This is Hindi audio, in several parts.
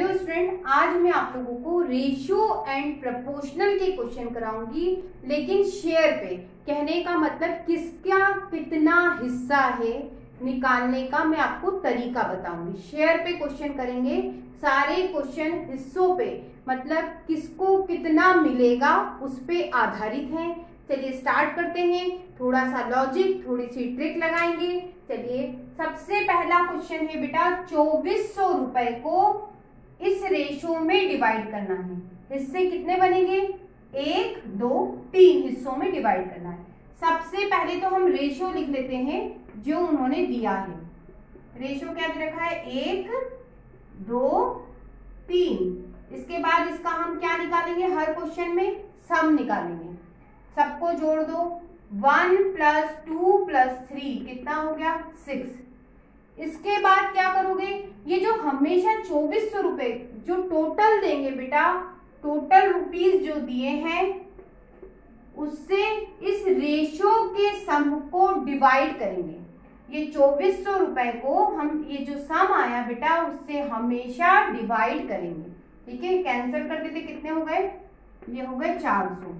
हेलो स्टूडेंट आज मैं आप लोगों को रेशियो एंड प्रपोर्शनल के क्वेश्चन कराऊँगी, लेकिन शेयर पे। कहने का मतलब किसका कितना हिस्सा है, निकालने का मैं आपको तरीका बताऊँगी। शेयर पे क्वेश्चन करेंगे, सारे क्वेश्चन हिस्सों पे। मतलब किसको कितना मिलेगा, उस पे आधारित है। चलिए स्टार्ट करते हैं। थोड़ा सा लॉजिक थोड़ी सी ट्रिक लगाएँगे। चलिए, सबसे पहला क्वेश्चन है बेटा, चौबीस सौ रुपए को इस रेशो में डिवाइड करना है। हिस्से कितने बनेंगे? एक, दो, तीन हिस्सों में डिवाइड करना है। सबसे पहले तो हम रेशो लिख लेते हैं जो उन्होंने दिया है। रेशो क्या दे रखा है? एक, दो, तीन। इसके बाद इसका हम क्या निकालेंगे? हर क्वेश्चन में सम निकालेंगे। सबको जोड़ दो। One plus two plus three कितना हो गया? सिक्स। इसके बाद क्या करोगे? ये जो हमेशा चौबीस सौ रुपए जो टोटल देंगे बेटा टोटल रुपीज़ जो दिए हैं, उससे इस रेशो के सम को डिवाइड करेंगे। ये चौबीस सौ रुपए को हम, ये जो सम आया बेटा, उससे हमेशा डिवाइड करेंगे। ठीक है? कैंसिल कर देते कितने हो गए? ये हो गए चार सौ।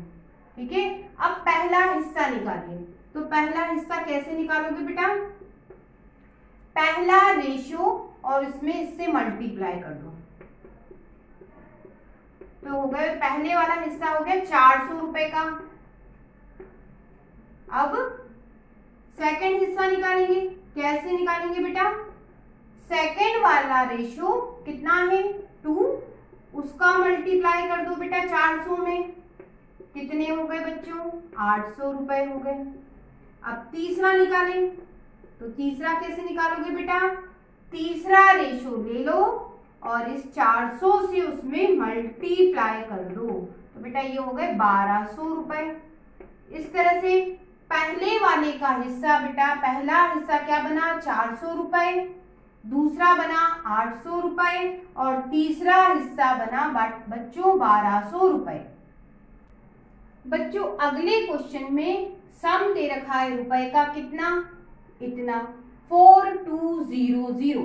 ठीक है? अब पहला हिस्सा निकालिए। तो पहला हिस्सा कैसे निकालोगे बेटा? पहला रेशियो और इसमें इससे मल्टीप्लाई कर दो। तो हो गए, पहले वाला हिस्सा हो गया चार सौ रुपए का। अब सेकंड हिस्सा निकालेंगे। कैसे निकालेंगे बेटा? सेकंड वाला रेशियो कितना है? टू उसका मल्टीप्लाई कर दो बेटा चार सौ में। कितने हो गए बच्चों? आठ सौ रुपए हो गए। अब तीसरा निकालें। तो तीसरा कैसे निकालोगे बेटा? तीसरा रेशो ले लो और इस 400 से उसमें मल्टीप्लाई कर दो तो बेटा ये हो गए बारह सौ रुपए। इस तरह से पहले वाले का हिस्सा बेटा, पहला हिस्सा क्या बना? चार सौ रुपए। दूसरा बना आठ सौ रुपए और तीसरा हिस्सा बना बच्चों, बारह सौ रुपए। बच्चों, अगले क्वेश्चन में सम दे रखा है रुपए का कितना? इतना फोर टू ज़ीरो ज़ीरो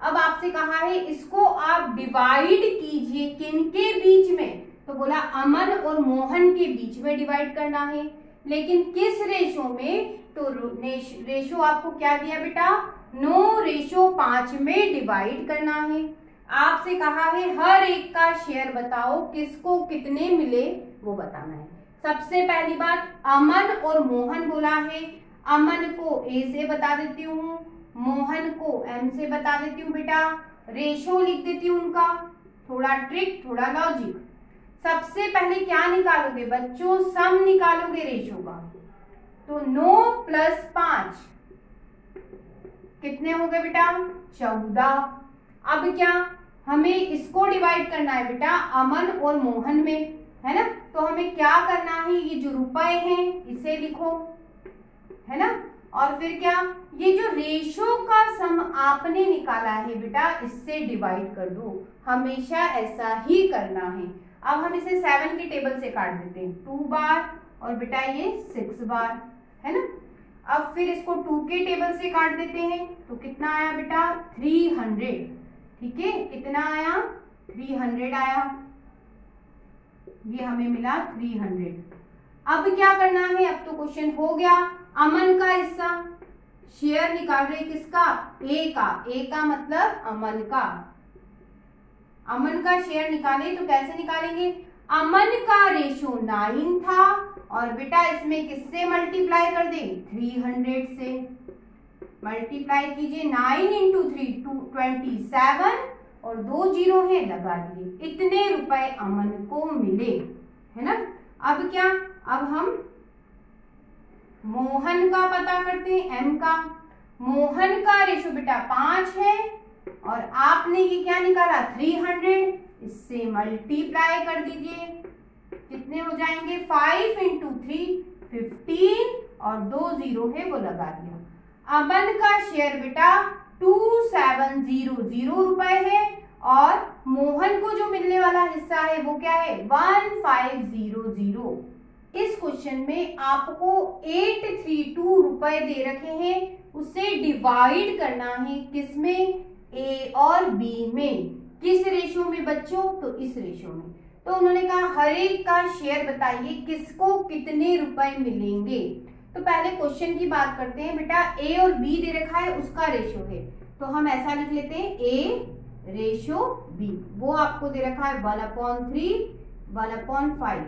अब आपसे कहा है, इसको आप डिवाइड कीजिए किन के बीच में? तो बोला, अमन और मोहन के बीच में डिवाइड करना है। लेकिन किस रेशो में? तो रेशो आपको क्या दिया बेटा? नो रेशो पाँच में डिवाइड करना है। आपसे कहा है, हर एक का शेयर बताओ, किसको कितने मिले, वो बताना है। सबसे पहली बात, अमन और मोहन बोला है अमन को ए से बता देती हूँ, मोहन को एम से बता देती हूँ बेटा। रेशो लिख देती हूँ उनका। थोड़ा ट्रिक थोड़ा लॉजिक सबसे पहले क्या निकालोगे? बच्चों सम निकालोगे रेशो का। तो नौ प्लस पाँच। कितने हो गए बेटा? चौदह। अब क्या? हमें इसको डिवाइड करना है बेटा, अमन और मोहन में। है ना? तो हमें क्या करना है? ये जो रुपए हैं, इसे लिखो। है ना? और फिर क्या? ये जो रेशो का सम आपने निकाला है बेटा, इससे डिवाइड कर दो। हमेशा ऐसा ही करना है। अब हम इसे सेवन के टेबल से काट देते हैं। टू बार और बेटा ये सिक्स बार है ना? अब फिर इसको टू के टेबल से काट देते हैं। तो कितना आया बेटा? थ्री हंड्रेड ठीक है? कितना आया? थ्री हंड्रेड आया। ये हमें मिला 300 अब क्या करना है? अब तो क्वेश्चन हो गया। अमन का हिस्सा। शेयर निकाल रहे किसका? ए का। ए का मतलब अमन का। अमन का शेयर निकाले तो कैसे निकालेंगे? अमन का रेशो नाइन था और बेटा इसमें किससे मल्टीप्लाई कर दे? थ्री हंड्रेड से। मल्टीप्लाई कीजिए nine into three to twenty seven और दो ज़ीरो है, लगा दिए। इतने रुपए अमन को मिले। है ना? अब क्या? अब हम मोहन का पता करते हैं, एम का। मोहन का रेशो बेटा पाँच है और आपने ये क्या निकाला? थ्री हंड्रेड इससे मल्टीप्लाई कर दीजिए। कितने हो जाएँगे? फाइव इंटू थ्री फिफ्टीन और दो ज़ीरो है, वो लगा दिया। अमन का शेयर बेटा टू सेवन ज़ीरो ज़ीरो रुपए है और मोहन को जो मिलने वाला हिस्सा है, वो क्या है? वन फाइव ज़ीरो ज़ीरो इस क्वेश्चन में आपको एट थ्री टू रुपए दे रखे हैं? उसे डिवाइड करना है किसमें ए और बी में। किस रेशो में बच्चों? तो इस रेशो में। तो उन्होंने कहा, हर एक का शेयर बताइए, किसको कितने रुपए मिलेंगे? तो पहले क्वेश्चन की बात करते हैं। बेटा ए और बी दे रखा है, उसका रेशो है। तो हम ऐसा लिख लेते हैं ए रेशो बी वो आपको दे रखा है one upon three one upon five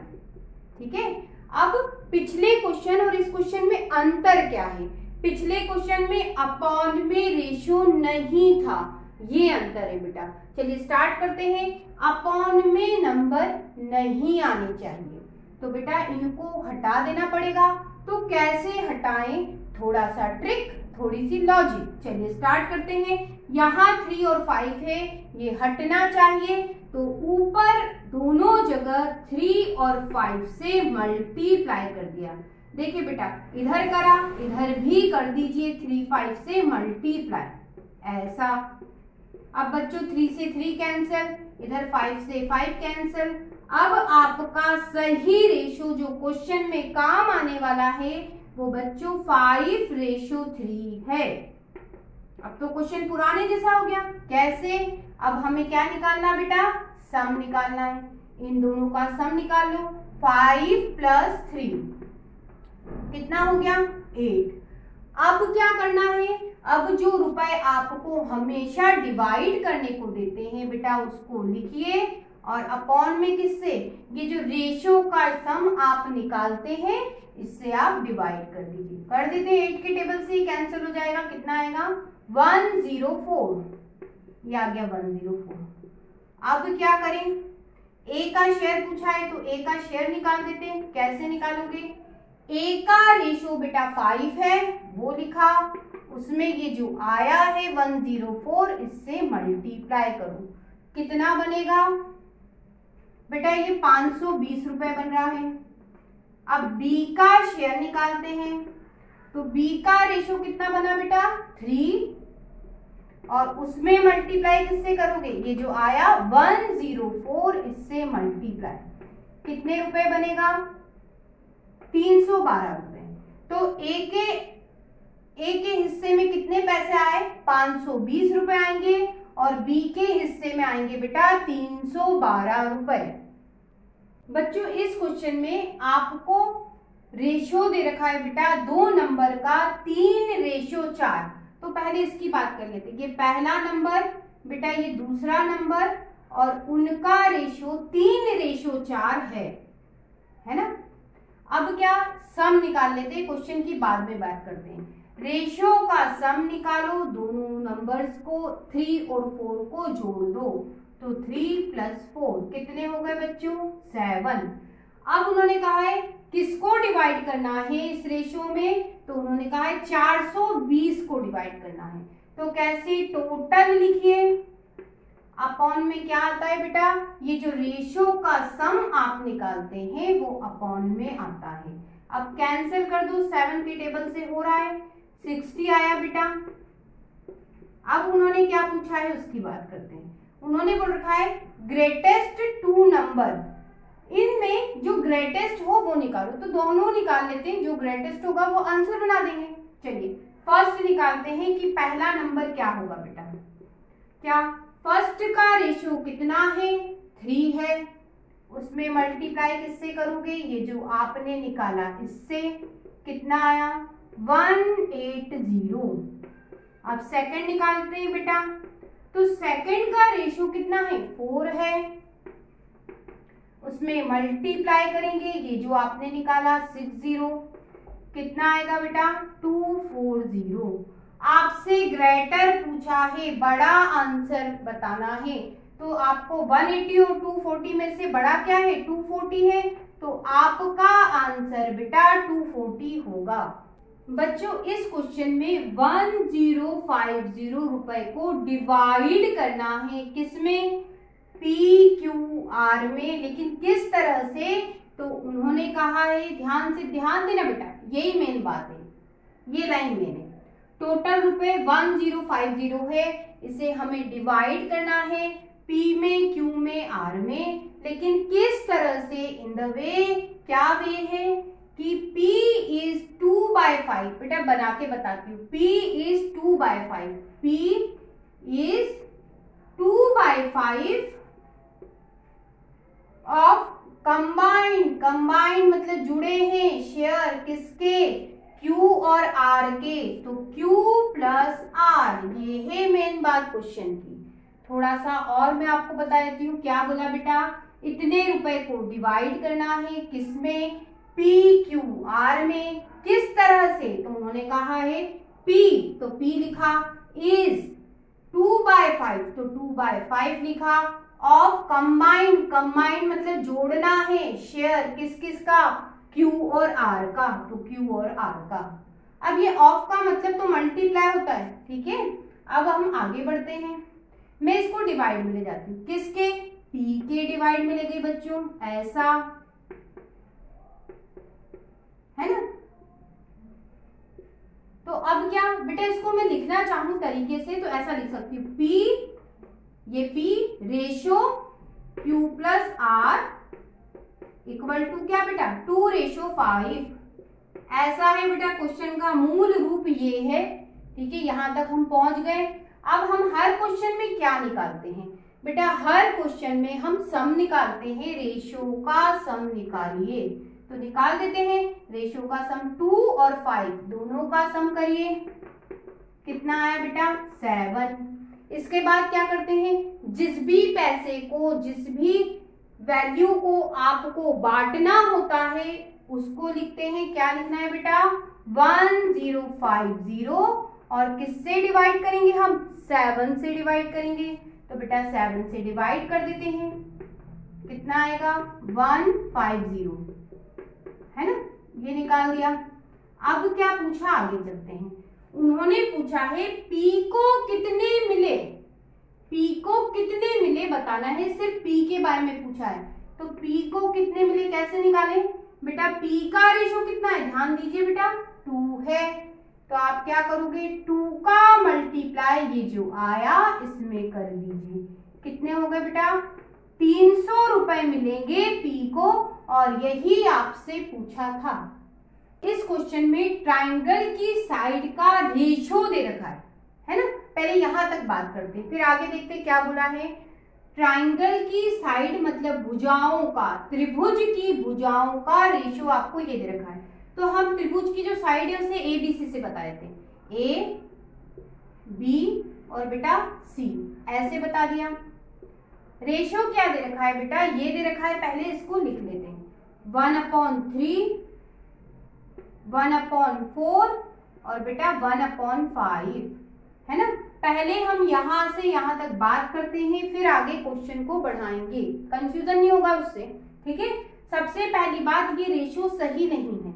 ठीक है? अब पिछले क्वेश्चन और इस क्वेश्चन में अंतर क्या है? पिछले क्वेश्चन में अपॉन में रेशो नहीं था। ये अंतर है बेटा। चलिए स्टार्ट करते हैं। अपॉन में नंबर नहीं आने चाहिए। तो बेटा, इनको हटा देना पड़ेगा। तो कैसे हटाएँ? थोड़ा सा ट्रिक थोड़ी सी लॉजिक चलिए स्टार्ट करते हैं। यहाँ थ्री और फाइव है, ये हटना चाहिए। तो ऊपर दोनों जगह थ्री और फाइव से मल्टीप्लाई कर दिया। देखिए बेटा, इधर करा, इधर भी कर दीजिए थ्री फाइव से मल्टीप्लाई ऐसा। अब बच्चों थ्री से थ्री कैंसिल इधर फाइव से फाइव कैंसिल अब आपका सही रेशो जो क्वेश्चन में काम आने वाला है, वो बच्चों फाइव रेशो थ्री है। अब तो क्वेश्चन पुराने जैसा हो गया। कैसे? अब हमें क्या निकालना बेटा? सम निकालना है। इन दोनों का सम निकाल लो। फाइव प्लस थ्री कितना हो गया? एट अब क्या करना है? अब जो रुपए आपको हमेशा डिवाइड करने को देते हैं बेटा, उसको लिखिए। और अपॉन में किससे? ये जो रेशो का सम आप निकालते हैं, इससे आप डिवाइड कर दीजिए। कर देते हैं एट के टेबल से। कैंसिल हो जाएगा। कितना आएगा? One zero four. ये आ गया वन ज़ीरो फोर। अब क्या करें? ए का शेयर पूछा है तो ए का शेयर निकाल देते हैं। कैसे निकालोगे? ए का रेशो बेटा फाइव है, वो लिखा। उसमें ये जो आया है वन ज़ीरो फोर, इससे मल्टीप्लाई करो। कितना बनेगा? बेटा ये पाँच सौ बीस रुपए बन रहा है। अब बी का शेयर निकालते हैं। तो बी का रेशो कितना बना बेटा? थ्री और उसमें मल्टीप्लाई किससे करोगे? ये जो आया वन ज़ीरो फोर इससे मल्टीप्लाई कितने रुपए बनेगा? तीन सौ बारह रुपए. तो ए के ए के हिस्से में कितने पैसे आए? पाँच सौ बीस रुपए आएँगे और बी के हिस्से में आएँगे बेटा तीन सौ बारह रुपए. बच्चों, इस क्वेश्चन में आपको रेशियो दे रखा है बेटा, दो नंबर का तीन रेशियो चार तो पहले इसकी बात कर लेते ये पहला नंबर, बेटा ये दूसरा नंबर और उनका रेशियो तीन रेशियो चार है। है ना? अब क्या सम निकाल लेते हैं? क्वेश्चन की बाद में बात करते हैं। रेशियो का सम निकालो, दोनों नंबर्स को थ्री और फोर को जोड़ दो। तो थ्री प्लस फोर कितने हो गए बच्चों? सेवन अब उन्होंने कहा है किसको डिवाइड करना है इस रेशियो में? तो उन्होंने कहा है 420 को डिवाइड करना है। तो कैसे? टोटल लिखिए। अपॉन में क्या आता है बेटा? ये जो रेशियो का सम आप निकालते हैं, वो अपॉन में आता है। अब कैंसिल कर दो सेवन के टेबल से हो रहा है। सिक्सटी आया बेटा। अब उन्होंने क्या पूछा है? उसकी बात करते हैं। उन्होंने बोल रखा है ग्रेटेस्ट टू नंबर इनमें जो ग्रेटेस्ट हो, वो निकालो। तो दोनों निकाल लेते हैं, जो ग्रेटेस्ट होगा, वो आंसर बना देंगे। चलिए फ़र्स्ट निकालते हैं कि पहला नंबर क्या होगा बेटा? क्या? फ़र्स्ट का रेशियो कितना है? थ्री है। उसमें मल्टीप्लाई किससे करोगे? ये जो आपने निकाला, इससे कितना आया? वन एट ज़ीरो अब सेकंड निकालते हैं बेटा। तो सेकंड का रेशियो कितना है? फोर है। उसमें मल्टीप्लाई करेंगे। ये जो आपने निकाला सिक्स ज़ीरो कितना आएगा बेटा? टू फोर ज़ीरो आपसे ग्रेटर पूछा है, बड़ा आंसर बताना है। तो आपको 180 और 240 में से बड़ा क्या है? 240 है। तो आपका आंसर बेटा 240 होगा। बच्चों, इस क्वेश्चन में वन ज़ीरो फाइव ज़ीरो रुपए को डिवाइड करना है। किसमें? पी क्यू आर में। लेकिन किस तरह से? तो उन्होंने कहा है, ध्यान से, ध्यान देना बेटा, यही मेन बात है। ये लाइन मेन है। टोटल रुपए वन ज़ीरो फाइव ज़ीरो है। इसे हमें डिवाइड करना है पी में क्यू में आर में। लेकिन किस तरह से इन द वे क्या वे है? कि P is two by five बेटा बना के बताती हूँ। P is two by five P is two by five of combined combined मतलब जुड़े हैं शेयर किसके? Q और R के। तो Q प्लस आर ये है मेन बात क्वेश्चन की। थोड़ा सा और मैं आपको बता देती हूँ, क्या बोला बेटा? इतने रुपए को डिवाइड करना है, किसमें? पी क्यू आर में। किस तरह से? तो उन्होंने कहा है P तो P लिखा इज़ टू बाय फाइव तो टू बाय फाइव लिखा। ऑफ़ कंबाइंड कंबाइंड मतलब जोड़ना है शेयर किस किस का? Q और R का तो Q और R का। अब ये ऑफ़ का मतलब तो मल्टीप्लाई होता है, ठीक है? अब हम आगे बढ़ते हैं। मैं इसको डिवाइड में ले जाती हूँ। किसके? P के डिवाइड में ले गई बच्चों, ऐसा। है ना? तो अब क्या? बेटा इसको मैं लिखना चाहूँ तरीके से तो ऐसा लिख सकती हूँ। P ये P ratio Q plus R equal to क्या बेटा? टू रेशो फाइव ऐसा है बेटा क्वेश्चन का मूल रूप ये है। ठीक है, यहाँ तक हम पहुँच गए। अब हम हर क्वेश्चन में क्या निकालते हैं? बेटा, हर क्वेश्चन में हम सम निकालते हैं रेशो का सम निकालिए। तो निकाल देते हैं रेशो का सम टू और फाइव दोनों का सम करिए। कितना आया बेटा? सेवन इसके बाद क्या करते हैं? जिस भी पैसे को, जिस भी वैल्यू को आपको बांटना होता है, उसको लिखते हैं। क्या लिखना है बेटा? One zero five zero. और किससे डिवाइड करेंगे हम? सेवन से डिवाइड करेंगे। तो बेटा सेवन से डिवाइड कर देते हैं। कितना आएगा? One five zero. है ना? ये निकाल दिया। अब क्या पूछा? आगे चलते हैं। उन्होंने पूछा, है, पी को कितने मिले? पी को कितने मिले? बताना है, सिर्फ़ पी के बारे में पूछा है। तो पी को कितने मिले? कैसे निकाले? बेटा, पी का रेशो कितना है? ध्यान दीजिए बेटा, टू है। तो आप क्या करोगे? टू का मल्टीप्लाई, ये जो आया, इसमें कर लीजिए। कितने हो गए बेटा? तीन सौ रुपए मिलेंगे पी को, और यही आपसे पूछा था। इस क्वेश्चन में ट्राइंगल की साइड का रेशो दे रखा है है ना? पहले यहाँ तक बात करते फिर आगे देखते क्या बोला है। ट्राइंगल की साइड मतलब भुजाओं का, त्रिभुज की भुजाओं का रेशो आपको ये दे रखा है। तो हम त्रिभुज की जो साइड है उसे ए बी सी से बता देते हैं। ए बी और बेटा सी ऐसे बता दिया। रेशो क्या दे रखा है बेटा? ये दे रखा है, पहले इसको लिख लेते हैं। One upon three one upon four और बेटा वन अपॉन फाइव। है ना? पहले हम यहाँ से यहाँ तक बात करते हैं, फिर आगे क्वेश्चन को बढ़ाएँगे। कंफ्यूजन नहीं होगा उससे, ठीक है? सबसे पहली बात, ये रेशो सही नहीं है।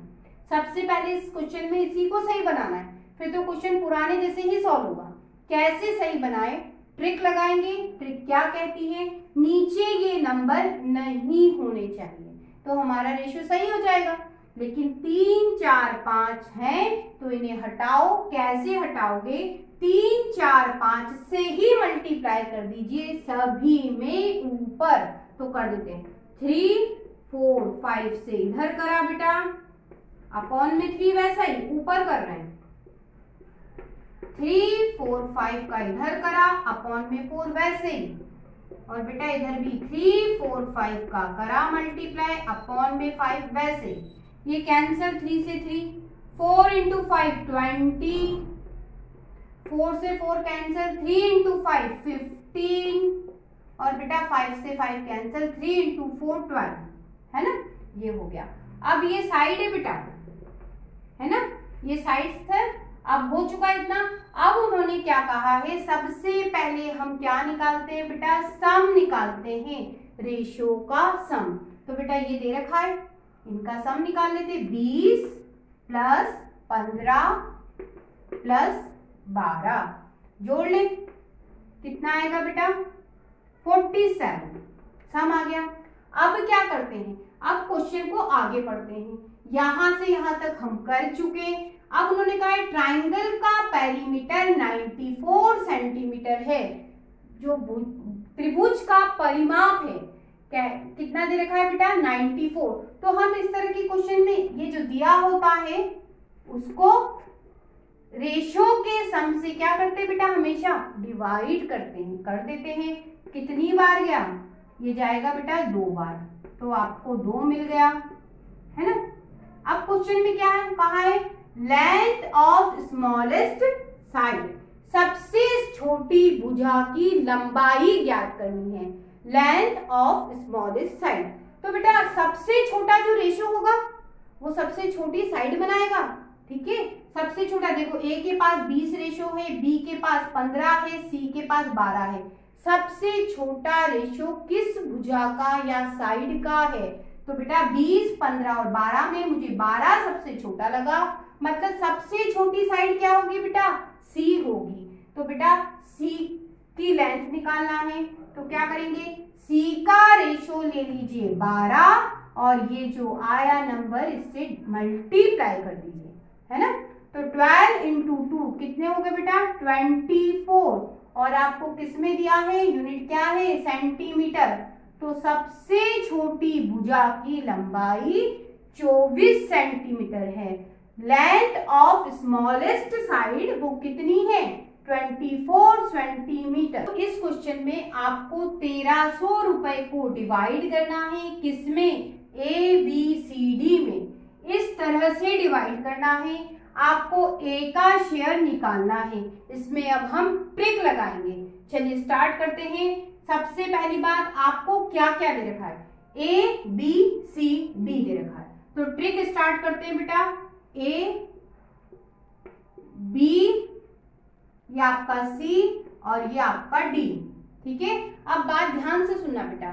सबसे पहले इस क्वेश्चन में इसी को सही बनाना है। फिर तो क्वेश्चन पुराने जैसे ही सॉल्व होगा। कैसे सही बनाए? ट्रिक लगाएँगे। ट्रिक क्या कहती है? नीचे ये नंबर नहीं होने चाहिए। तो हमारा रेशियो सही हो जाएगा। लेकिन तीन, चार, पाँच है तो इन्हें हटाओ। कैसे हटाओगे? तीन, चार, पाँच से ही मल्टीप्लाई कर दीजिए सभी में ऊपर। तो कर देते हैं। थ्री फोर फाइव से इधर करा बेटा। अपॉन में थ्री वैसा ही ऊपर कर रहे हैं। थ्री फोर फाइव का इधर करा। अपॉन में फोर वैसे ही। और बेटा इधर भी थ्री फोर फाइव का करा मल्टीप्लाई अपॉन में फाइव वैसे ये कैंसर थ्री से three four into five twenty four से four cancel three into five fifteen और बेटा फाइव से five cancel three into four twelve है ना? ये हो गया। अब ये साइड है बेटा, है ना? ये साइड थे, अब हो चुका इतना। अब उन्होंने क्या कहा है? सबसे पहले हम क्या निकालते हैं बेटा? सम निकालते हैं। रेशो का सम तो बेटा ये दे रखा है। इनका सम निकाल लेते बीस प्लस पंद्रह प्लस बारह। जोड़ ले। कितना आएगा बेटा? फोर्टी सेवन सम आ गया। अब क्या करते हैं? अब क्वेश्चन को आगे पढ़ते हैं। यहाँ से यहाँ तक हम कर चुके अब उन्होंने कहा है ट्राइंगल का पेरीमीटर 94 सेंटीमीटर है। जो त्रिभुज का परिमाप है। क्या कितना दे रखा है बेटा? 94 तो हम इस तरह के क्वेश्चन में ये जो दिया होता है, उसको रेशो के सम से क्या करते हैं बेटा? हमेशा डिवाइड करते हैं, कर देते हैं। कितनी बार गया? ये जाएगा बेटा दो बार। तो आपको दो मिल गया, है ना? अब क्वेश्चन में क्या है? कहा है? लेंथ ऑफ़ स्मॉलेस्ट साइड सबसे छोटी भुजा की लंबाई ज्ञात करनी है। लेंथ ऑफ़ स्मॉलेस्ट साइड तो बेटा सबसे छोटा जो रेशो होगा वो सबसे छोटी साइड बनाएगा। ठीक है? सबसे छोटा देखो ए के पास 20 रेशो है बी के पास 15 है सी के पास 12 है। सबसे छोटा रेशो किस भुजा का या साइड का है? तो बेटा 20, 15 और 12 में मुझे 12 सबसे छोटा लगा। मतलब सबसे छोटी साइड क्या होगी बेटा? सी होगी। तो बेटा सी की लेंथ निकालना है। तो क्या करेंगे? सी का रेशो ले लीजिए 12 और ये जो आया नंबर इससे मल्टीप्लाई कर दीजिए, है ना? तो 12 इंटू टू कितने हो गए बेटा? 24 और आपको किसमें दिया है? यूनिट क्या है? सेंटीमीटर तो सबसे छोटी भुजा की लंबाई 24 सेंटीमीटर है। लेंथ ऑफ़ स्मॉलेस्ट साइड वो कितनी है? 24 सेंटीमीटर। तो इस क्वेश्चन में आपको तेरह सौ रुपए को डिवाइड करना है, किसमें? ए बी सी डी में। इस तरह से डिवाइड करना है, आपको ए का शेयर निकालना है। इसमें अब हम ट्रिक लगाएँगे। चलिए स्टार्ट करते हैं। सबसे पहली बात, आपको क्या क्या दे रखा है? ए बी सी डी दे रखा है। तो ट्रिक स्टार्ट करते हैं बेटा। ए बी ये आपका सी और ये आपका डी ठीक है? अब बात ध्यान से सुनना बेटा।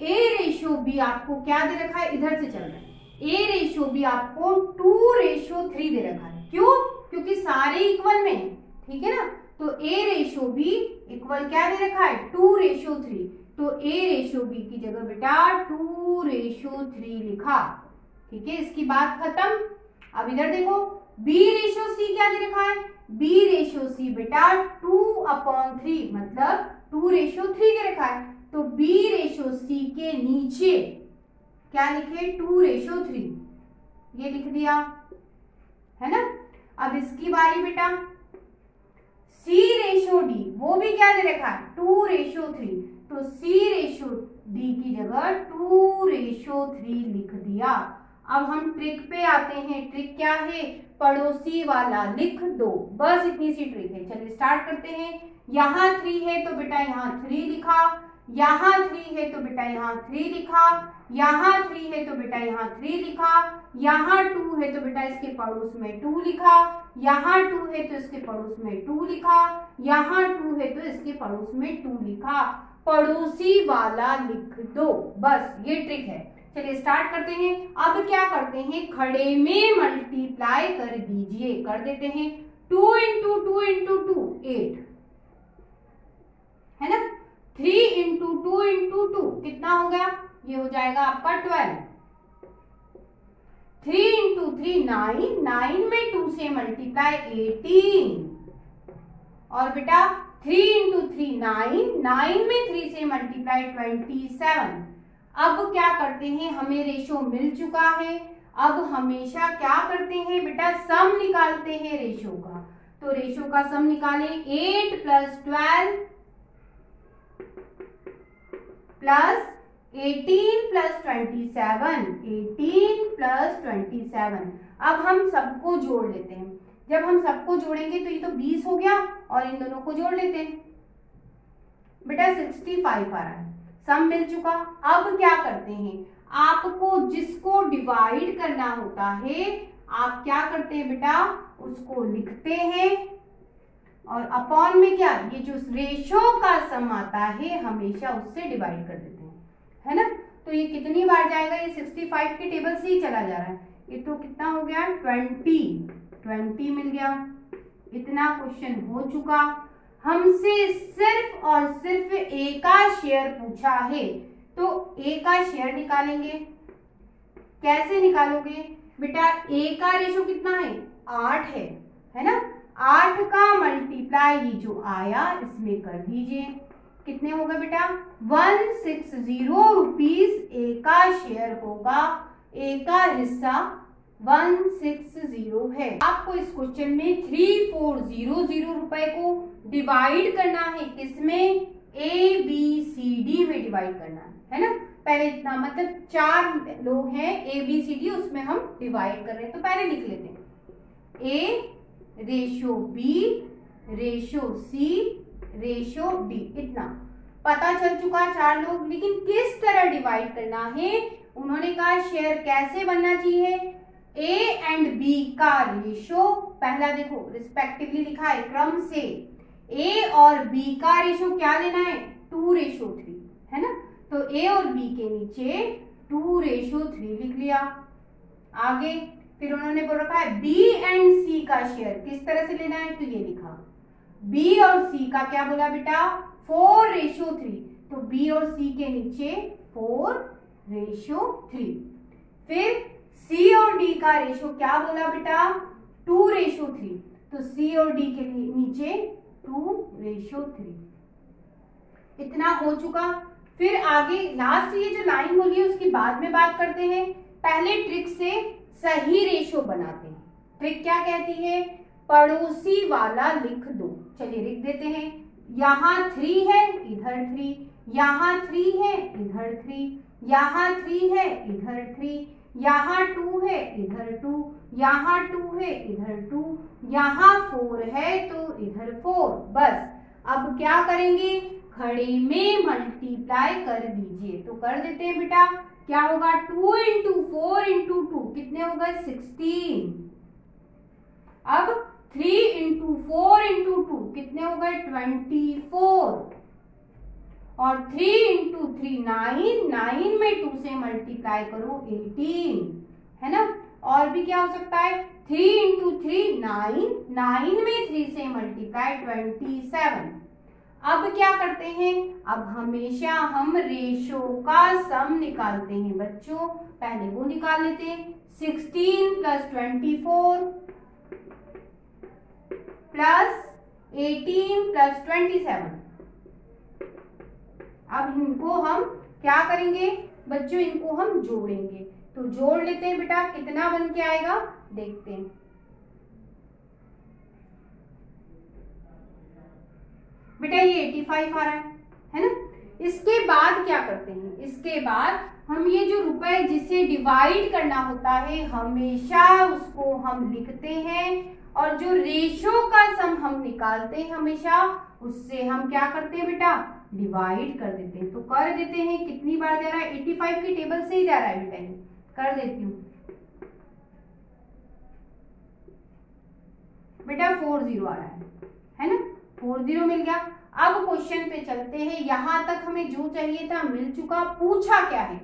ए रेशियो बी आपको क्या दे रखा है? इधर से चल रहा है। ए रेशियो बी आपको टू रेशियो थ्री दे रखा है। क्यों? क्योंकि सारे इक्वल में, ठीक है ना? तो ए रेशियो बी इक्वल क्या दे रखा है? टू रेशियो थ्री तो ए रेशियो बी की जगह बेटा टू रेशियो थ्री लिखा, ठीक है? इसकी बात खत्म। अब इधर देखो बी रेशियो सी क्या दे रखा है? बी रेशियो सी बेटा टू अपॉन थ्री मतलब टू रेशियो थ्री दे रखा है। तो बी रेशियो सी के नीचे क्या लिखे? Two ratio three. ये लिख दिया, है ना? अब इसकी बारी बेटा। सी रेशो डी, वो भी क्या दे रखा है? Two ratio three. तो सी रेशो डी की जगह टू रेशो थ्री लिख दिया। अब हम ट्रिक पे आते हैं। ट्रिक क्या है? पड़ोसी वाला लिख दो। बस इतनी सी ट्रिक है। चलिए स्टार्ट करते हैं। यहाँ थ्री है तो बेटा यहाँ थ्री लिखा। यहाँ थ्री है तो बेटा यहाँ थ्री लिखा। यहाँ थ्री है तो बेटा यहाँ थ्री लिखा। यहाँ टू है तो बेटा इसके पड़ोस में टू लिखा। यहाँ टू है तो इसके पड़ोस में टू लिखा। यहाँ टू है तो इसके पड़ोस में टू लिखा। पड़ोसी वाला लिख दो। बस ये ट्रिक है। चलिए स्टार्ट करते हैं अब क्या करते हैं? खड़े में मल्टीप्लाई कर दीजिए। कर देते हैं। Two into two into two eight है ना? Three into two into two कितना हो गया ये हो जाएगा आपका twelve three into three nine nine में टू से मल्टीप्लाई एटीन और बेटा three into three nine nine में थ्री से मल्टीप्लाई ट्वेंटी सेवन अब क्या करते हैं? हमें रेशो मिल चुका है। अब हमेशा क्या करते हैं बेटा? सम निकालते हैं रेशो का। तो रेशो का सम निकाले। Eight plus twelve plus 18 plus twenty seven. Eighteen plus twenty seven. अब हम सबको जोड़ लेते हैं। जब हम सबको जोड़ेंगे तो ये तो 20 हो गया और इन दोनों को जोड़ लेते हैं। बेटा 65 आ रहा है। सम मिल चुका। अब क्या करते हैं? आपको जिसको डिवाइड करना होता है, आप क्या करते हैं बेटा? उसको लिखते हैं। और अपॉन में क्या? ये जो रेशो का सम आता है, हमेशा उससे डिवाइड कर देते हैं। है ना? तो ये कितनी बार जाएगा? ये 65 के टेबल से ही चला जा रहा है। ये तो कितना हो गया? 20 20 मिल गया। इतना क्वेश्चन हो चुका। हमसे सिर्फ़ और सिर्फ़ ए का शेयर पूछा है। तो ए का शेयर निकालेंगे। कैसे निकालोगे? बेटा ए का रेशो कितना है? आठ है है ना? आठ का मल्टीप्लाई जो आया, इसमें कर दीजिए। कितने होगा बेटा? One six zero rupees A का शेयर होगा। ए का हिस्सा वन सिक्स ज़ीरो है। आपको इस क्वेश्चन में थ्री फोर ज़ीरो ज़ीरो रुपए को डिवाइड करना है। किसमें ए बी सी डी में डिवाइड करना है है ना? पहले इतना मतलब चार लोग हैं ए बी सी डी उसमें हम डिवाइड कर रहे हैं। तो पहले लिख लेते हैं। A ratio B ratio C ratio D इतना। पता चल चुका चार लोग, लेकिन किस तरह डिवाइड करना है? उन्होंने कहा शेयर कैसे बनना चाहिए? ए एंड बी का रेशो पहला देखो रिस्पेक्टिवली लिखा है क्रम से। ए और बी का रेशो क्या लेना है? टू रेशो थ्री है ना? तो ए और बी के नीचे टू रेशो थ्री लिख लिया। आगे, फिर उन्होंने बोल रखा है बी एंड सी का शेयर किस तरह से लेना है? तो ये लिखा। बी और सी का क्या बोला बेटा? फोर रेशो थ्री तो बी और सी के नीचे फोर रेशो थ्री फिर सी और डी का रेशो क्या बोला बेटा? टू रेशो थ्री तो सी और डी के नीचे टू रेशो थ्री इतना हो चुका। फिर आगे लास्ट ये जो लाइन बोली है, उसकी बाद में बात करते हैं। पहले ट्रिक से सही रेशो बनाते हैं। ट्रिक क्या कहती है? पड़ोसी वाला लिख दो। चलिए लिख देते हैं। यहाँ थ्री है, इधर थ्री यहाँ थ्री है, इधर थ्री यहाँ थ्री है, इधर थ्री यहाँ टू है, इधर टू, यहाँ टू है, इधर टू, यहाँ फोर है तो इधर फोर, बस। अब क्या करेंगे? खड़े में मल्टीप्लाई कर दीजिए। तो कर देते हैं बेटा, क्या होगा? Two into four into two कितने हो गए? सिक्सटीन अब three into four into two कितने हो गए? ट्वेंटी फोर और three into three nine nine में टू से मल्टीप्लाई करो एटीन है ना? और भी क्या हो सकता है? Three into three nine nine में थ्री से मल्टीप्लाई ट्वेंटी सेवन अब क्या करते हैं? अब हमेशा हम रेशो का सम निकालते हैं बच्चों। पहले वो निकाल लेते हैं। Sixteen plus twenty four plus eighteen plus twenty seven अब इनको हम क्या करेंगे? बच्चों, इनको हम जोड़ेंगे। तो जोड़ लेते हैं बेटा, कितना बन के आएगा? देखते हैं। बेटा, ये 85 आ रहा है है ना? इसके बाद क्या करते हैं? इसके बाद हम ये जो रुपए जिसे डिवाइड करना होता है, हमेशा उसको हम लिखते हैं और जो रेशो का सम हम निकालते हैं हमेशा, उससे हम क्या करते हैं बेटा? डिवाइड कर देते हैं। तो कर देते हैं, कितनी बार जा रहा है? 85 की टेबल से ही जा रहा है बेटा कर देती हूँ। बेटा फोर ज़ीरो आ रहा है। है ना? फोर ज़ीरो मिल गया। अब क्वेश्चन पे चलते हैं। यहाँ तक हमें जो चाहिए था, मिल चुका। पूछा क्या है?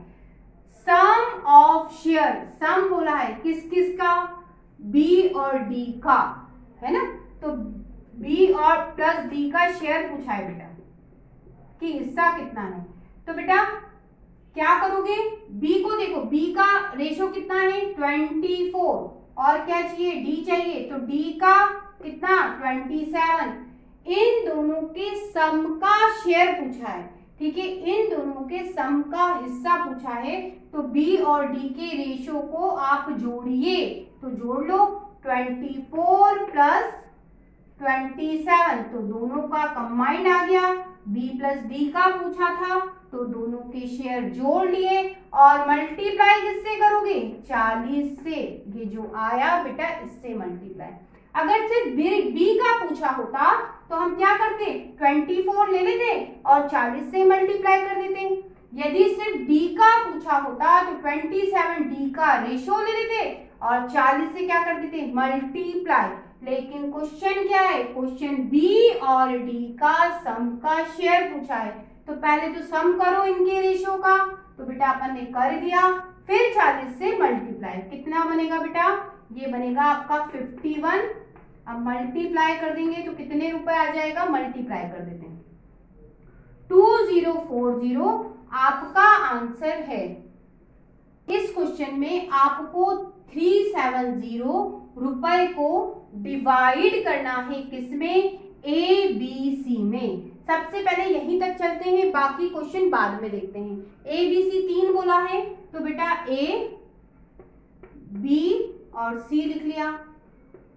सम ऑफ़ शेयर सम बोला है, किस किस का बी और डी का। है ना? तो बी और प्लस डी का शेयर पूछा है बेटा। कि हिस्सा कितना है? तो बेटा, क्या करोगे? बी को देखो बी का रेशो कितना है? ट्वेंटी फोर और क्या चाहिए? डी चाहिए। तो डी का कितना? ट्वेंटी सेवन इन दोनों के सम का शेयर पूछा है। ठीक है? इन दोनों के सम का हिस्सा पूछा है। तो बी और डी के रेशो को आप जोड़िए। तो जोड़ लो twenty four plus twenty seven तो दोनों का कंबाइंड आ गया। बी प्लस डी का पूछा था तो दोनों के शेयर जोड़ लिए और मल्टीप्लाई किससे करोगे? 40 से। ये जो आया बेटा, इससे मल्टीप्लाई अगर सिर्फ़ बी का पूछा होता तो हम क्या करते? 24 ले लेते और 40 से मल्टीप्लाई कर देते. यदि सिर्फ़ डी का पूछा होता तो 27 डी का रेशो ले लेते और 40 से क्या कर देते मल्टीप्लाई लेकिन क्वेश्चन क्या है? क्वेश्चन बी और डी का सम का शेयर पूछा है। तो पहले तो सम करो इनके रेशो का। तो बेटा अपन ने कर दिया। फिर 40 से मल्टीप्लाई कितना बनेगा बेटा? ये बनेगा आपका 51 अब मल्टीप्लाई कर देंगे तो कितने रुपए आ जाएगा? मल्टीप्लाई कर देते हैं। टू ज़ीरो फोर ज़ीरो आपका आंसर है। इस क्वेश्चन में आपको थ्री सेवन ज़ीरो रुपए को डिवाइड करना है किसमें? ए बी सी में। सबसे पहले यहीं तक चलते हैं, बाकी क्वेश्चन बाद में देखते हैं। ए बी सी तीन बोला है तो बेटा ए बी और सी लिख लिया।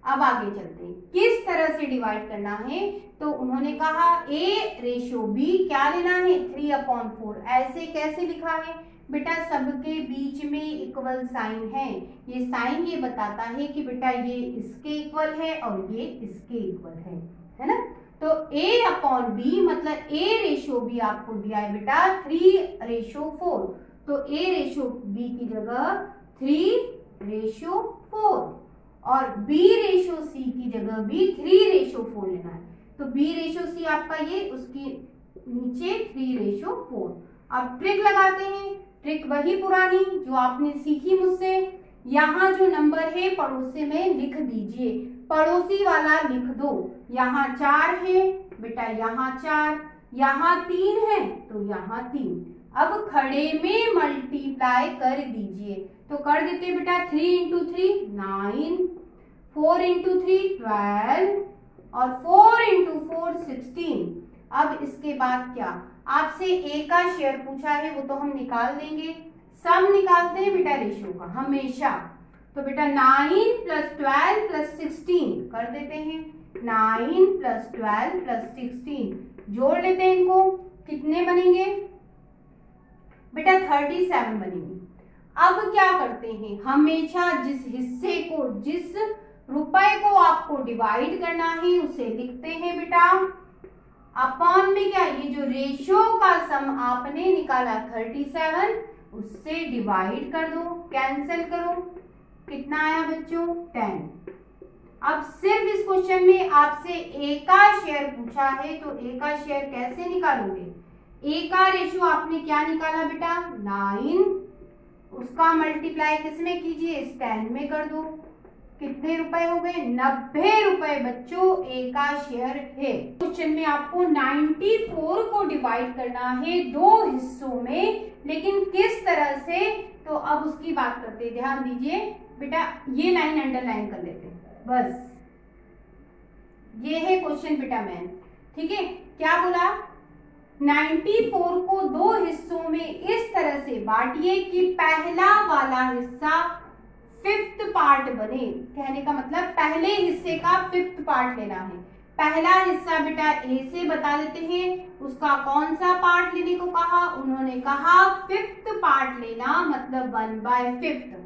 अब आगे चलते हैं। किस तरह से डिवाइड करना है? तो उन्होंने कहा ए रेशो बी क्या लेना है? थ्री अपॉन फोर ऐसे कैसे लिखा है? बेटा सबके बीच में इक्वल साइन है। ये साइन ये बताता है कि बेटा ये इसके इक्वल है और ये इसके इक्वल है है ना? तो a अपॉन बी मतलब a रेशो बी आपको दिया है बेटा थ्री रेशो फोर तो a रेशो बी की जगह थ्री रेशो फोर और b रेशो c की जगह भी थ्री रेशो फोर लेना है। तो b रेशो c आपका ये, उसके नीचे थ्री रेशो फोर अब ट्रिक लगाते हैं ट्रिक वही पुरानी जो आपने सीखी मुझसे। यहाँ जो नंबर है, पड़ोसी में लिख दीजिए। पड़ोसी वाला लिख दो। यहाँ चार है, बेटा यहाँ चार। यहाँ तीन है तो यहाँ तीन। अब खड़े में मल्टीप्लाई कर दीजिए। तो कर देते बेटा three into three nine four into three twelve और फोर इंटू फोर सिक्सटीन अब इसके बाद क्या? आपसे ए का शेयर पूछा है, वो तो हम निकाल देंगे। सम निकालते हैं बेटा रेशो का, हमेशा। तो बेटा nine plus twelve plus sixteen कर देते हैं। Nine plus twelve plus sixteen जोड़ लेते हैं इनको। कितने बनेंगे? बेटा थर्टी सेवन बनेंगे। अब क्या करते हैं? हमेशा जिस हिस्से को, जिस रुपए को आपको डिवाइड करना है, उसे लिखते हैं बेटा। अपॉन में क्या ये जो रेशियो का सम आपने निकाला थर्टी सेवन उससे डिवाइड कर दो कैंसिल करो। कितना आया बच्चों? टेन अब सिर्फ़ इस क्वेश्चन में आपसे ए का शेयर पूछा है तो ए का शेयर कैसे निकालोगे? ए का रेशियो आपने क्या निकाला बेटा? नाइन उसका मल्टीप्लाई किसमें कीजिए? इस टेन में कर दो। कितने रुपए हो गए? नब्बे रुपए, बच्चों ए का शेयर है। क्वेश्चन में आपको 94 को डिवाइड करना है दो हिस्सों में, लेकिन किस तरह से? तो अब उसकी बात करते हैं। ध्यान दीजिए, बेटा, ये लाइन अंडरलाइन कर लेते हैं। बस। ये है क्वेश्चन बेटा मैन ठीक है? क्या बोला? 94 को दो हिस्सों में इस तरह से बांटिए कि पहला वाला हिस्सा फिफ्थ पार्ट बने। कहने का मतलब पहले हिस्से का फिफ्थ पार्ट लेना है। पहला हिस्सा बेटा ए से बता देते हैं। उसका कौन सा पार्ट लेने को कहा? उन्होंने कहा फिफ्थ पार्ट लेना मतलब वन बाय फिफ्थ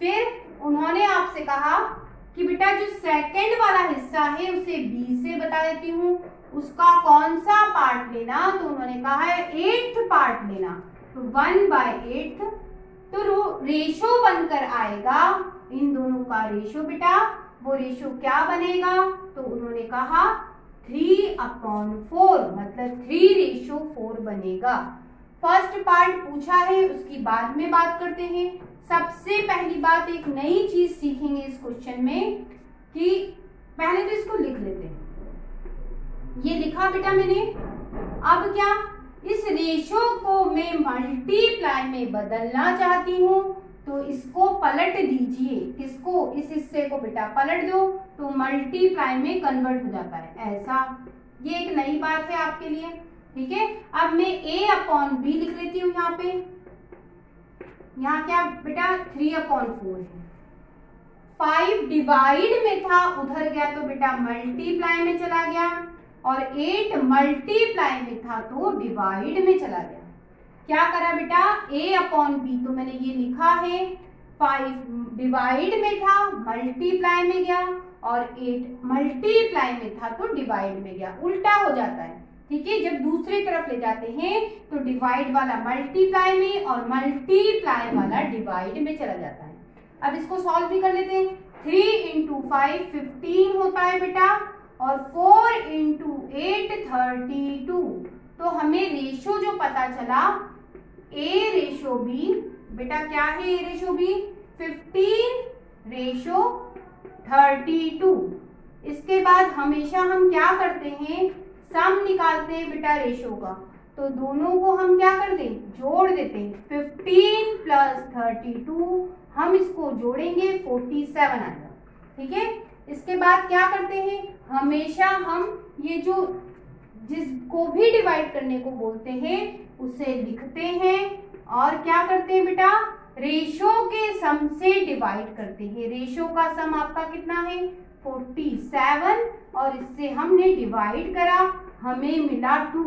फिर उन्होंने आपसे कहा कि बेटा जो सेकंड वाला हिस्सा है, उसे बी से बता देती हूँ। उसका कौन सा पार्ट लेना? तो उन्होंने कहा है एट्थ पार्ट लेना। तो वन बाय एट्थ तो रो, रेशो बनकर आएगा। इन दोनों का रेशो बेटा, वो रेशो क्या बनेगा? तो उन्होंने कहा थ्री अपॉन फोर मतलब थ्री रेशो फोर बनेगा। फ़र्स्ट पार्ट पूछा है, उसकी बाद में बात करते हैं। सबसे पहली बात, एक नई चीज़ सीखेंगे इस क्वेश्चन में, कि पहले तो इसको लिख लेते हैं। ये लिखा बेटा मैंने, अब क्या? इस रेशो को मैं मल्टीप्लाई में बदलना चाहती हूँ तो इसको पलट दीजिए। किसको? इस हिस्से को बेटा पलट दो तो मल्टीप्लाई में कन्वर्ट हो जाता है। ऐसा। ये एक नई बात है आपके लिए। ठीक है? अब मैं ए अपॉन बी लिख लेती हूँ यहाँ पे। यहाँ क्या बेटा? थ्री अपॉन फोर है। फाइव डिवाइड में था, उधर गया तो बेटा मल्टीप्लाई में चला गया। और एट मल्टीप्लाई में था तो डिवाइड में चला गया। क्या करा बेटा? ए अपॉन बी तो मैंने ये लिखा है फाइव डिवाइड में था मल्टीप्लाई में गया, और एट मल्टीप्लाई में था तो डिवाइड में गया। उल्टा हो जाता है। ठीक है, जब दूसरी तरफ़ ले जाते हैं तो डिवाइड वाला मल्टीप्लाई में और मल्टीप्लाई वाला डिवाइड में चला जाता है। अब इसको सॉल्व भी कर लेते हैं। थ्री इंटू फाइव फिफ्टीन होता है बेटा। और four into eight thirty two तो हमें रेशो जो पता चला ए रेशो बी बेटा क्या है A ratio B fifteen ratio thirty two इसके बाद हमेशा हम क्या करते हैं? सम निकालते हैं बेटा रेशो का। तो दोनों को हम क्या कर दें जोड़ देते हैं। फिफ्टीन प्लस थर्टी टू हम इसको जोड़ेंगे फोर्टी सेवन आएगा ठीक है? इसके बाद क्या करते हैं? हमेशा हम ये जो जिसको भी डिवाइड करने को बोलते हैं, उसे लिखते हैं। और क्या करते हैं बेटा? रेशो के सम से डिवाइड करते हैं। रेशो का सम आपका कितना है? फोर्टी सेवन और इससे हमने डिवाइड करा। हमें मिला टू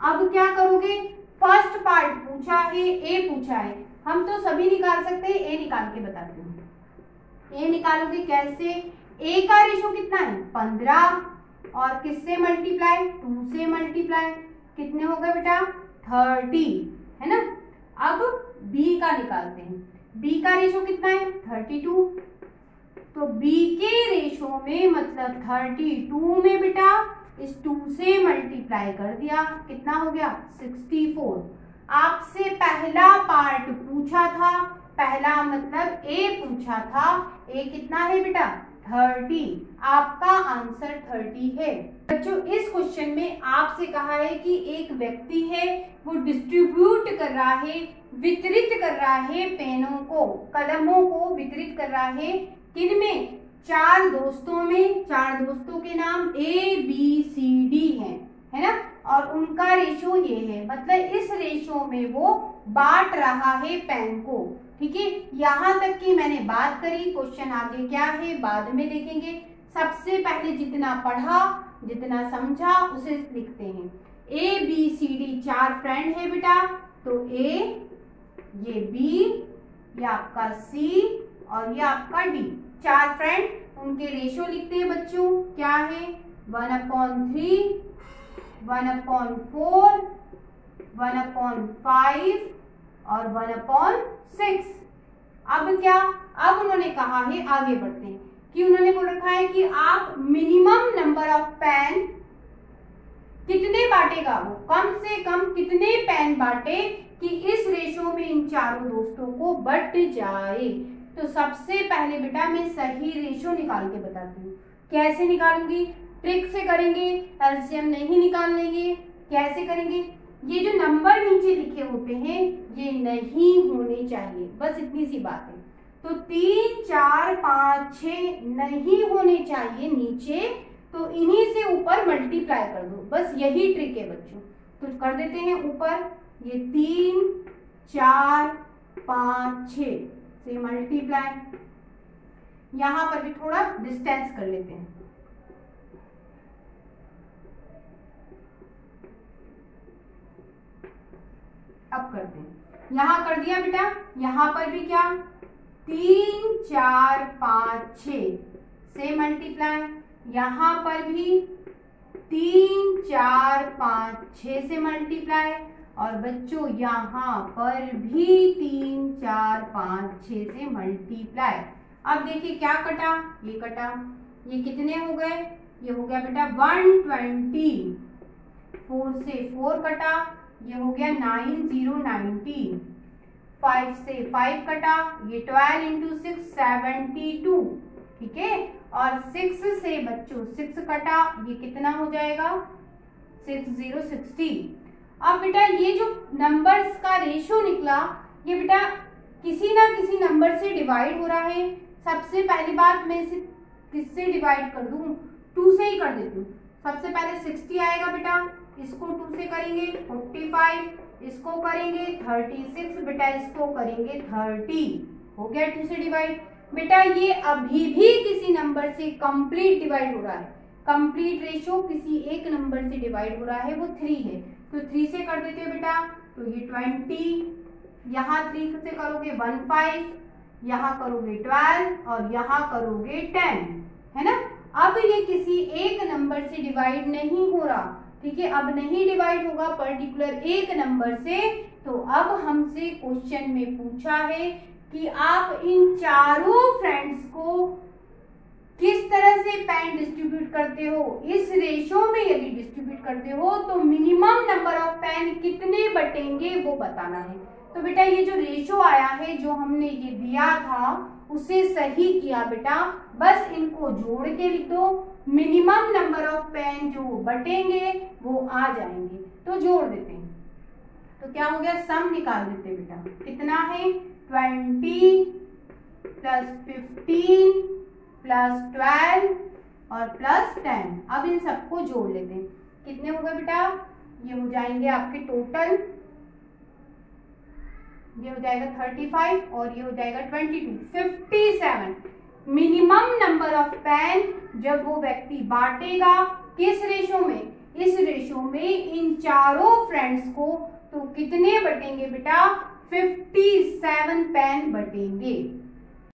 अब क्या करोगे? फ़र्स्ट पार्ट पूछा है ए पूछा है। हम तो सभी निकाल सकते हैं ए निकाल के बता हैं ए निकालोगे कैसे? ए का रेशो कितना है? पंद्रह। और किससे मल्टीप्लाई टू से मल्टीप्लाई कितने हो गए बेटा? थर्टी है ना? अब बी का निकालते हैं। बी का रेशो कितना है? थर्टी टू तो बी के रेशो में मतलब थर्टी टू में बेटा इस टू से मल्टीप्लाई कर दिया। कितना हो गया? सिक्सटी फोर आपसे पहला पार्ट पूछा था। पहला मतलब ए पूछा था। ए कितना है बेटा? थर्टी। आपका आंसर थर्टी है। बच्चों, इस क्वेश्चन में आपसे कहा है कि एक व्यक्ति है, वो डिस्ट्रीब्यूट कर रहा है, वितरित कर रहा है पेनों को, कलमों को वितरित कर रहा है। किन में? चार दोस्तों में। चार दोस्तों के नाम ए बी सी डी है है ना? और उनका रेशो ये है मतलब इस रेशो में वो बांट रहा है पेन को। ठीक है? यहाँ तक की मैंने बात करी क्वेश्चन आगे क्या है, बाद में देखेंगे। सबसे पहले जितना पढ़ा, जितना समझा, उसे लिखते हैं। ए बी सी डी चार फ्रेंड है बेटा। तो ए ये बी ये आपका सी और ये आपका डी चार फ्रेंड उनके रेशो लिखते हैं बच्चों। क्या है? One upon three one upon four one upon five और वन अपॉन सिक्स अब क्या? अब उन्होंने कहा है आगे बढ़ते हैं। कि उन्होंने बोल रखा है कि आप मिनिमम नंबर ऑफ़ पेन कितने बांटेगा वो? कम से कम कितने पेन बांटे कि इस रेशो में इन चारों दोस्तों को बट जाए? तो सबसे पहले बेटा मैं सही रेशो निकाल के बताती हूँ। कैसे निकालूँगी? ट्रिक से करेंगे एलसीएम नहीं निकाल लेंगे। कैसे करेंगे? ये जो नंबर नीचे लिखे होते हैं, ये नहीं होने चाहिए। बस इतनी सी बात है। तो तीन, चार, पाँच छ नहीं होने चाहिए नीचे तो इन्हीं से ऊपर मल्टीप्लाई कर दो। बस यही ट्रिक है बच्चों। तो कर देते हैं ऊपर। ये तीन, चार, पाँच छ से मल्टीप्लाई यहाँ पर भी थोड़ा डिस्टेंस कर लेते हैं। अब करते हैं यहाँ कर दिया बेटा, यहाँ पर भी क्या? तीन, चार, पाँच छ से मल्टीप्लाई यहाँ पर भी तीन, चार, पाँच छ से मल्टीप्लाई और बच्चों, यहाँ पर भी तीन, चार, पाँच छ से मल्टीप्लाई अब देखिए क्या कटा? ये कटा। ये कितने हो गए? ये हो गया बेटा वन ट्वेंटी फोर से फोर कटा। ये हो गया नाइन ज़ीरो नाइनटीन फाइव से फाइव कटा, ये twelve into six seventy two ठीक है? और सिक्स से बच्चों सिक्स कटा, ये कितना हो जाएगा? सिक्स ज़ीरो सिक्सटी अब बेटा, ये जो नंबर्स का रेशो निकला, ये बेटा किसी ना किसी नंबर से डिवाइड हो रहा है। सबसे पहली बात मैं इसे किससे डिवाइड कर दूँ? टू से ही कर देती हूँ। सबसे पहले सिक्सटी आएगा बेटा। इसको टू से करेंगे फोर्टी फाइव इसको करेंगे थर्टी सिक्स बेटा इसको करेंगे थर्टी हो गया टू से डिवाइड बेटा ये अभी भी किसी नंबर से कंप्लीट डिवाइड हो रहा है। कंप्लीट रेशियो किसी एक नंबर से डिवाइड हो रहा है, वो थ्री है। तो थ्री से कर देते हो बेटा तो ये ट्वेंटी यहाँ थ्री से करोगे वन फाइव यहाँ करोगे ट्वेल्व और यहाँ करोगे टेन है ना? अब ये किसी एक नंबर से डिवाइड नहीं हो रहा। ठीक है? अब नहीं डिवाइड होगा पर्टिकुलर एक नंबर से तो अब हमसे क्वेश्चन में पूछा है कि आप इन चारों फ्रेंड्स को किस तरह से पेन डिस्ट्रीब्यूट करते हो? इस रेशो में यदि डिस्ट्रीब्यूट करते हो तो मिनिमम नंबर ऑफ़ पैन कितने बटेंगे वो बताना है। तो बेटा, ये जो रेशो आया है, जो हमने ये दिया था, उसे सही किया बेटा। बस इनको जोड़ के लिख दो। मिनिमम नंबर ऑफ़ पेन जो बटेंगे, वो आ जाएँगे। तो जोड़ देते हैं। तो क्या हो गया? सम निकाल देते बेटा। कितना है? Twenty plus fifteen plus twelve और प्लस टेन। अब इन सबको जोड़ लेते हैं। कितने हो गए बेटा? ये हो जाएँगे आपके टोटल। ये हो जाएगा थर्टी फाइव और ये हो जाएगा twenty two. Fifty seven. Minimum number of pen जब वो व्यक्ति बांटेगा किस रेशो में? इस रेशो में इन चारों फ्रेंड्स को तो कितने बटेंगे बेटा? 57 पेन बटेंगे।